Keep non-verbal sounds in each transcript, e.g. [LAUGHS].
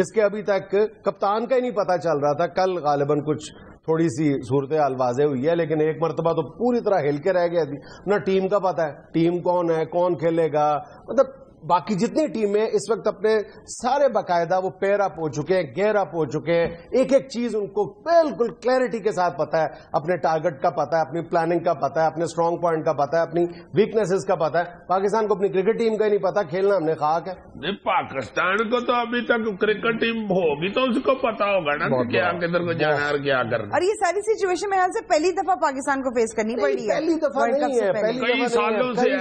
इसके अभी तक कप्तान का ही नहीं पता चल रहा था। कल गालिबन कुछ थोड़ी सी सूरत हाल हुई है, लेकिन एक मरतबा तो पूरी तरह हिल के रह गया। थी ना टीम का पता है, टीम कौन है, कौन खेलेगा? मतलब बाकी जितनी टीमें इस वक्त अपने सारे बाकायदा वो पेयर अप हो चुके हैं गेयर अप हो चुके हैं। एक एक चीज़ उनको बिल्कुल क्लैरिटी के साथ पता है। अपने टारगेट का पता है अपनी प्लानिंग का पता है अपने स्ट्रांग पॉइंट का पता है अपनी वीकनेसेस का पता है। पाकिस्तान को अपनी क्रिकेट टीम का ही नहीं पता खेलना हमने खाक है नहीं पाकिस्तान को तो अभी तक क्रिकेट टीम होगी तो उसको पता होगा ना क्या किधर को जाना और क्या करना और ये सारी सिचुएशन मेरे ख्याल से पहली दफ़ा पाकिस्तान को फेस करनी पड़ी है। पहली दफ़ा नहीं है पहली।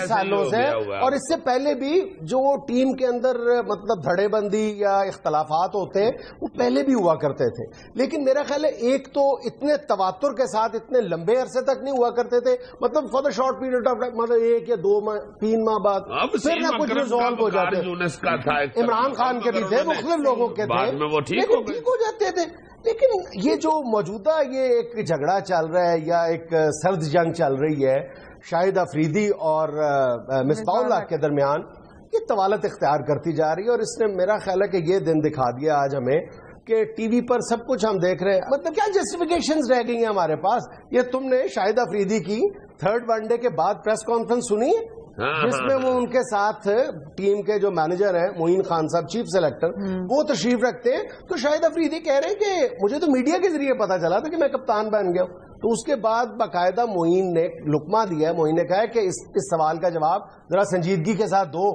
सालों से। और इससे पहले भी जो टीम के अंदर मतलब धड़ेबंदी या इख्तलाफात होते हैं वो पहले भी हुआ करते थे। लेकिन मेरा ख्याल है एक तो इतने तवातुर के साथ इतने लंबे अरसे तक नहीं हुआ करते थे। मतलब for the short period of time मतलब एक या दो माह तीन माह बाद फिर ना कुछ रिजॉल्व हो जाते। था एक इमरान खान के भी थे मुख्तलिफ़ लोगों के थे। ठीक हो जाते थे। लेकिन ये जो मौजूदा ये एक झगड़ा चल रहा है या एक सर्द जंग चल रही है शाहिद अफरीदी और मिसबाउल्लाह के दरमियान ये तवालत इख्तियार करती जा रही है और इसने मेरा ख्याल है कि ये दिन दिखा दिया आज हमें कि टीवी पर सब कुछ हम देख रहे हैं। मतलब क्या जस्टिफिकेशन रह गई हैं हमारे पास? ये तुमने शाहिद अफरीदी की थर्ड वनडे के बाद प्रेस कॉन्फ्रेंस सुनी? है हाँ, जिसमें हाँ, वो उनके साथ टीम के जो मैनेजर हैं मोइन खान साहब चीफ सेलेक्टर वो तशरीफ़ रखते हैं। तो शाहिद अफरीदी कह रहे हैं कि मुझे तो मीडिया के ज़रिए पता चला था कि मैं कप्तान बन गया तो उसके बाद बाकायदा मोइन ने लुकमा दिया है। मोइन ने कहा है कि इस, इस सवाल का जवाब जरा संजीदगी के साथ दो।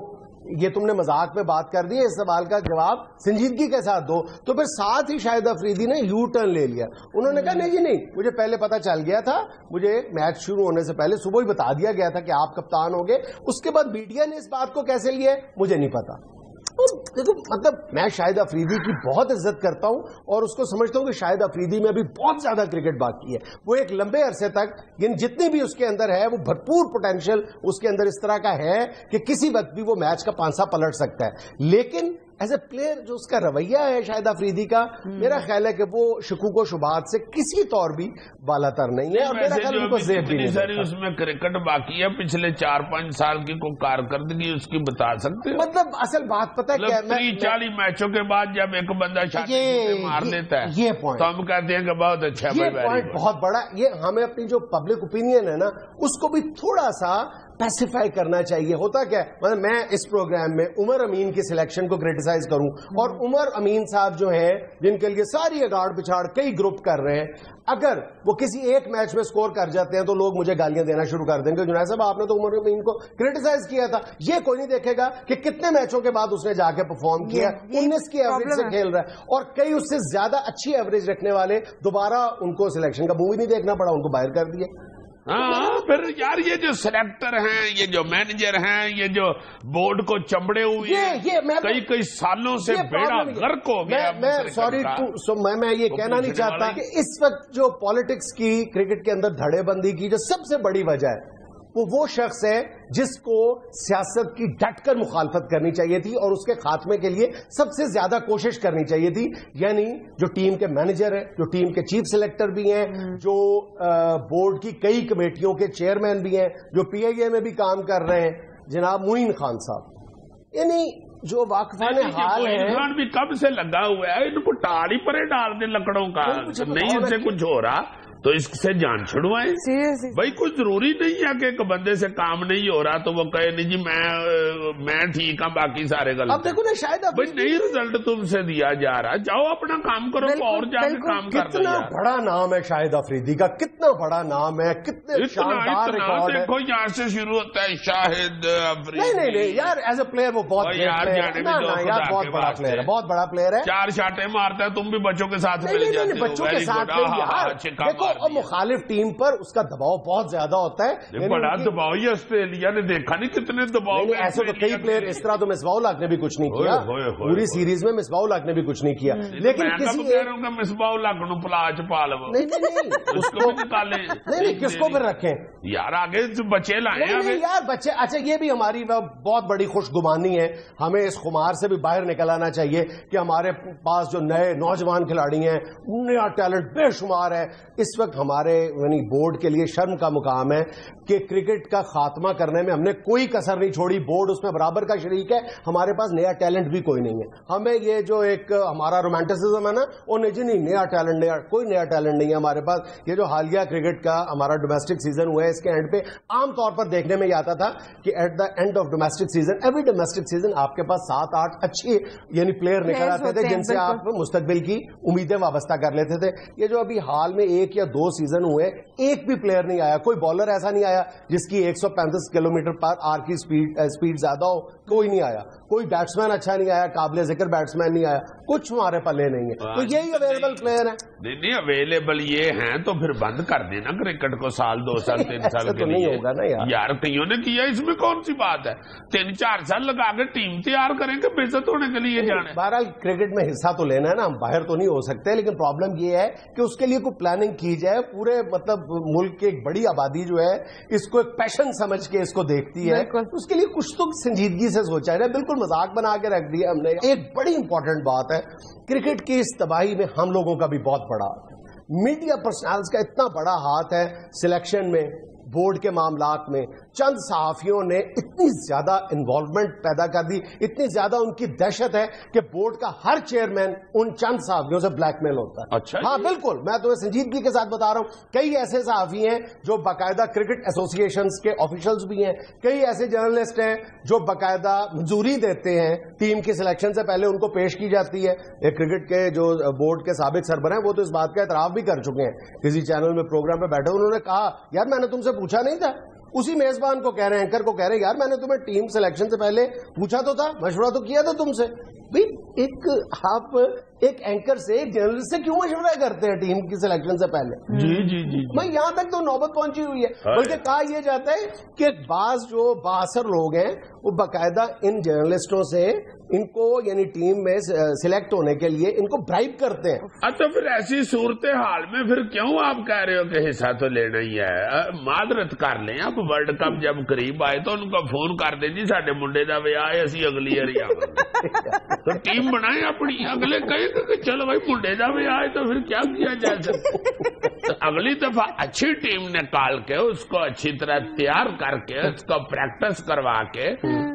ये तुमने मज़ाक में बात कर दी है इस सवाल का जवाब संजीदगी के साथ दो। तो फिर साथ ही शायद अफरीदी ने यू टर्न ले लिया। उन्होंने कहा, नहीं जी, नहीं, मुझे पहले पता चल गया था, मुझे मैच शुरू होने से पहले सुबह ही बता दिया गया था कि आप कप्तान हो गए। उसके बाद मीडिया ने इस बात को कैसे लिया मुझे नहीं पता। और देखो मतलब मैं शाहिद अफरीदी की बहुत इज़्ज़त करता हूँ और उसको समझता हूँ कि शाहिद अफरीदी में अभी बहुत ज़्यादा क्रिकेट बाकी है। वो एक लंबे अरसे तक इन जितनी भी उसके अंदर है, वो भरपूर पोटेंशियल उसके अंदर इस तरह का है कि किसी वक्त भी वो मैच का पांसा पलट सकता है। लेकिन एज ए प्लेयर जो उसका रवैया है शाहिद अफरीदी का मेरा ख्याल है कि वो शकूक शुबात से किसी तौर भी बालातर नहीं है और मेरा ख्याल उनको जेब भी नहीं उसमें क्रिकेट बाकी है पिछले चार पाँच साल की कोई कारकर्दगी उसकी बता सकते हो? मतलब असल बात पता है क्या मतलब तीस चालीस मैचों के बाद जब एक बंदा शादी ये- मार देता है ये point। तो हम कहते हैं कि बहुत अच्छा ये पॉइंट बहुत बड़ा ये हमें अपनी जो पब्लिक ओपिनियन है ना उसको भी थोड़ा सा पैसिफाई करना चाहिए। होता क्या है? मतलब मैं इस प्रोग्राम में उमर अमीन की सिलेक्शन को क्रिटिसाइज करूँ और उमर अमीन साहब जो हैं जिनके लिए सारी अगाड़ पिछाड़ कई ग्रुप कर रहे हैं अगर वो किसी एक मैच में स्कोर कर जाते हैं तो लोग मुझे गालियाँ देना शुरू कर देंगे। जुनायद साहब आपने तो उमर अमीन को क्रिटिसाइज किया था। ये कोई नहीं देखेगा कि कितने मैचों के बाद उसने जाके परफॉर्म किया। उन्नीस की एवरेज से खेल रहा है और कई उससे ज़्यादा अच्छी एवरेज रखने वाले दोबारा उनको सिलेक्शन का मूवी नहीं देखना पड़ा उनको बाहर कर दिया। हाँ फिर यार ये जो सिलेक्टर हैं ये जो मैनेजर हैं ये जो बोर्ड को चमड़े हुए ये ये मैं कई कई सालों से बेड़ा है। गर्क हो गया मैं, मैं सॉरी। सो मैं मैं ये तो कहना नहीं चाहता कि इस वक्त जो पॉलिटिक्स की क्रिकेट के अंदर धड़ेबंदी की जो सबसे बड़ी वजह है वो वो शख्स है जिसको सियासत की डटकर मुखालफत करनी चाहिए थी और उसके खात्मे के लिए सबसे ज़्यादा कोशिश करनी चाहिए थी। यानी जो टीम के मैनेजर हैं जो टीम के चीफ सिलेक्टर भी हैं जो अ, बोर्ड की कई कमेटियों के चेयरमैन भी हैं जो पीआईए में भी काम कर रहे हैं जनाब मुइन खान साहब। यानी जो वाकफान हाल है खान भी कब से लगा हुआ है? इनको टाड़ी परे डाल दे लकड़ों का। नहीं, इनसे कुछ हो रहा। तो इससे जान छुड़वाए। भाई कुछ ज़रूरी नहीं है कि एक बंदे से काम नहीं हो रहा तो वो कहे नहीं जी मैं मैं ठीक हूँ बाकी सारे अब गलत हैं। देखो ना शायद भाई नहीं रिज़ल्ट तुमसे दिया जा रहा। जाओ अपना काम करो और जाके काम कर कितना बड़ा नाम है शाहिद अफरीदी का कितना बड़ा नाम है कितने है। देखो यहाँ से शुरू होता है शाहिद अफरीदी। नहीं नहीं नहीं यार एज ए प्लेयर वो बहुत यार, बहुत बड़ा प्लेयर है बहुत बड़ा प्लेयर है। चार शाटे मारता है तुम भी बच्चों के साथ हो। बच्चों के साथ हाँ, देखो अब दिया। मुखालिफ टीम पर उसका दबाव बहुत ज़्यादा होता है। बड़ा दबाव ये ऑस्ट्रेलिया ने देखा नहीं कितने दबाव नहीं ऐसे तो कई प्लेयर इस तरह तो मिसबाउल हक ने भी कुछ नहीं किया। पूरी सीरीज़ में मिसबाउल हक ने भी कुछ नहीं किया। लेकिन किसी कब कह एक- रहा हूँ कि मिसबाउ लागू पलाच नहीं उसको नहीं नहीं किसको फिर रखें? यार आगे जो बचे लाए यार। बच्चे अच्छा ये भी हमारी बहुत बड़ी खुशगुमानी है। हमें इस खुमार से भी बाहर निकल आना चाहिए कि हमारे पास जो नए नौजवान खिलाड़ी हैं नया टैलेंट बेशुमार है। इस वक्त हमारे यानी बोर्ड के लिए शर्म का मुकाम है कि क्रिकेट का खात्मा करने में हमने कोई कसर नहीं छोड़ी। बोर्ड उसमें बराबर का शरीक है। हमारे पास नया टैलेंट भी कोई नहीं है। हमें ये जो एक हमारा रोमांटिसिज्म है ना वो नहीं जी नहीं नया टैलेंट नया कोई नया टैलेंट नहीं है हमारे पास। ये जो हालिया क्रिकेट का हमारा डोमेस्टिक सीज़न हुआ है इसके एंड पे आमतौर पर देखने में ये आता था कि at the end of domestic season every domestic season आपके पास सात आठ अच्छे यानी प्लेयर निकल आते थे जिनसे आप मुस्तबिल की उम्मीदें वाबस्ता कर लेते थे। ये जो अभी हाल में एक या दो सीज़न हुए, एक भी प्लेयर नहीं आया, कोई बॉलर ऐसा नहीं आया जिसकी 135 किलोमीटर पर आर की स्पीड स्पीड ज़्यादा हो, कोई नहीं आया। कोई बैट्समैन अच्छा नहीं आया काबिल ज़िक्र बैट्समैन नहीं आया। कुछ हमारे पल्ले नहीं है। तो यही अवेलेबल प्लेयर है। नहीं नहीं अवेलेबल ये हैं तो फिर बंद कर देना क्रिकेट को साल दो साल [LAUGHS] तीन साल के तो नहीं होगा ना यार। यार कईयों ने किया इसमें कौन सी बात है? तीन चार साल लगा के टीम तैयार करेंगे बेजत होने के लिए जाने। बहरहाल क्रिकेट में हिस्सा तो लेना है ना हम बाहर तो नहीं हो सकते लेकिन प्रॉब्लम ये है कि उसके लिए कोई प्लानिंग की जाए। पूरे मतलब मुल्क की एक बड़ी आबादी जो है इसको एक पैशन समझ के इसको देखती है। उसके लिए कुछ तो संजीदगी से सोचा है। ना बिल्कुल मज़ाक बना के रख दिया हमने। एक बड़ी इंपॉर्टेंट बात है क्रिकेट की इस तबाही में हम लोगों का भी बहुत बड़ा हाथ है। मीडिया पर्सनल का इतना बड़ा हाथ है सिलेक्शन में, बोर्ड के मामला में चंद सहाफियों ने इतनी ज़्यादा इन्वॉल्वमेंट पैदा कर दी इतनी ज़्यादा उनकी दहशत है कि बोर्ड का हर चेयरमैन उन चंद सहाफियों से ब्लैकमेल होता है। अच्छा हाँ बिल्कुल मैं तुम्हें संजीदगी के साथ बता रहा हूँ कई ऐसे सहाफी हैं जो बाकायदा क्रिकेट एसोसिएशन के ऑफिशियल्स भी हैं कई ऐसे जर्नलिस्ट हैं जो बाकायदा मंजूरी देते हैं टीम की सिलेक्शन से पहले उनको पेश की जाती है। क्रिकेट के जो बोर्ड के सबक सरबराह हैं वो तो इस बात का एतराफ भी कर चुके हैं। किसी चैनल में प्रोग्राम में बैठे उन्होंने कहा यार मैंने तुमसे पूछा नहीं था। उसी मेजबान को कह रहे हैं एंकर को कह रहे हैं, यार, मैंने तुम्हें टीम सिलेक्शन से पहले पूछा तो था, मशवरा तो किया था तुमसे। भाई, एक आप एक एंकर से एक जर्नलिस्ट से क्यों मशवरा करते हैं टीम की सिलेक्शन से पहले? जी जी जी, भाई यहाँ तक तो नौबत पहुँची हुई है। हाँ। बल्कि कहा यह जाता है कि बास जो बासर लोग हैं वो बाकायदा इन जर्नलिस्टों से इनको यानी टीम में सिलेक्ट होने के लिए इनको ब्राइब करते हैं। तो फिर ऐसी सूरत हाल में फिर क्यों आप कह रहे हो कि हिस्सा तो लेना ही है? मादरत कर लें आप वर्ल्ड कप जब करीब आए तो उनको फ़ोन कर दे जी साडे मुंडे का व्याह अगली एरिया [LAUGHS] तो टीम बनाए अपनी अगले कई कि चलो भाई मुंडे का विआह है तो फिर क्या किया जा सकता तो अगली दफ़ा अच्छी टीम निकाल के उसको अच्छी तरह तैयार करके उसको प्रैक्टिस करवा के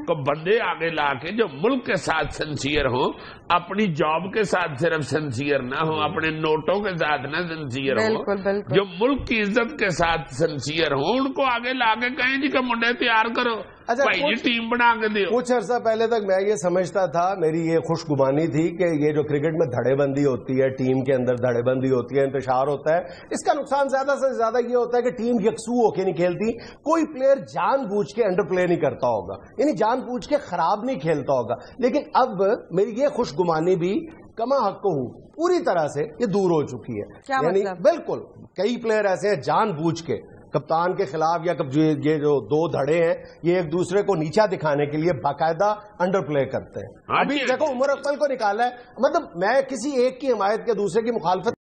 को बंदे आगे ला के जो मुल्क के साथ सिंसियर हो अपनी जॉब के साथ सिर्फ़ सिंसियर ना हो अपने नोटों के साथ ना सिंसियर हो बिल्कुल, बिल्कुल। जो मुल्क की इज़्ज़त के साथ सिंसियर हो उनको आगे ला के कहें जी कि मुंडे तैयार करो अच्छा, भाई टीम बना के दियो कुछ अर्सा पहले तक मैं ये समझता था मेरी ये खुशगुमानी थी कि ये जो क्रिकेट में धड़ेबंदी होती है टीम के अंदर धड़ेबंदी होती है इंतज़ार होता है इसका नुकसान ज़्यादा से ज़्यादा ये होता है कि टीम यकसू होके नहीं खेलती कोई प्लेयर जानबूझ के अंडर प्ले नहीं करता होगा यानी जानबूझ के खराब नहीं खेलता होगा लेकिन अब मेरी ये खुशगुमानी भी कमा हक को हूँ पूरी तरह से ये दूर हो चुकी है क्या यानी मतलब? बिल्कुल कई प्लेयर ऐसे हैं जानबूझ के कप्तान के खिलाफ या कब ये जो दो धड़े हैं ये एक दूसरे को नीचा दिखाने के लिए बाकायदा अंडर प्ले करते हैं। हाँ अभी देखो उमर अकबल को निकाला है। मतलब मैं किसी एक की हिमायत के दूसरे की मुखालफत